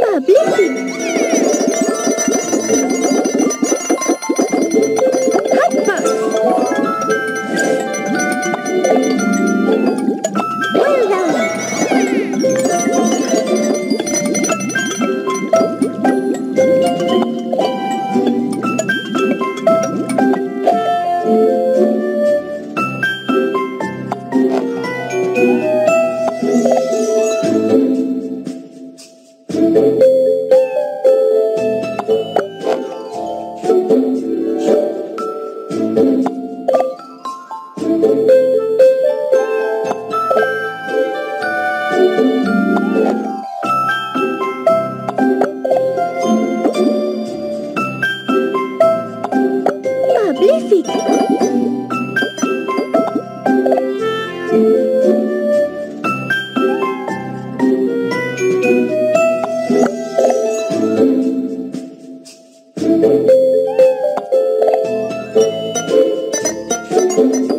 Publicity. Lovely feet. Thank you.